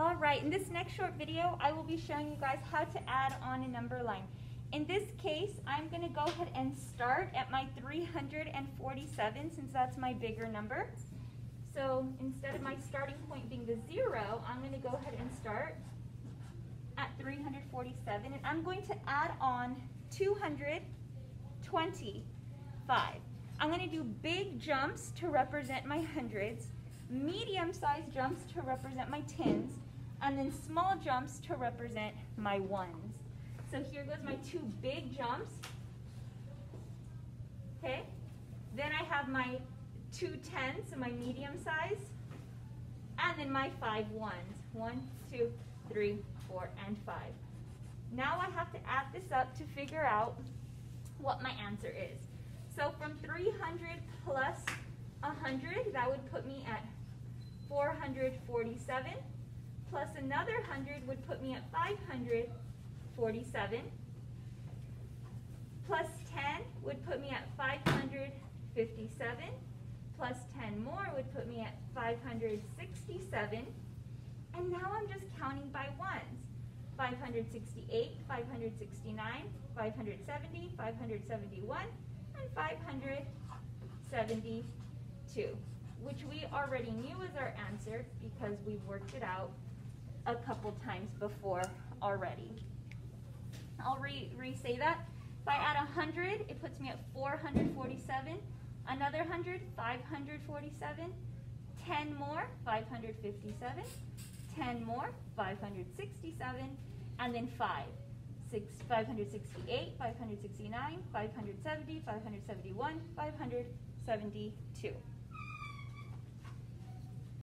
All right, in this next short video, I will be showing you guys how to add on a number line. In this case, I'm gonna go ahead and start at my 347 since that's my bigger number. So instead of my starting point being the zero, I'm gonna go ahead and start at 347 and I'm going to add on 225. I'm going to do big jumps to represent my hundreds, medium-sized jumps to represent my tens, and then small jumps to represent my ones. So here goes my two big jumps. Okay? Then I have my two tens, so my medium size, and then my five ones. One, two, three, four, and five. Now I have to add this up to figure out what my answer is. So from 300 plus 100, that would put me at 447, plus another 100 would put me at 547, plus 10 would put me at 557, plus 10 more would put me at 567, and now I'm just counting by ones. 568, 569, 570, 571, and 572, which we already knew was our answer because we've worked it out a couple times before already. I'll re, re that. If I add 100, it puts me at 447. Another 100, 547. 10 more, 557. 10 more, 567, and then 5. Six, 568, 569, 570, 571, 572.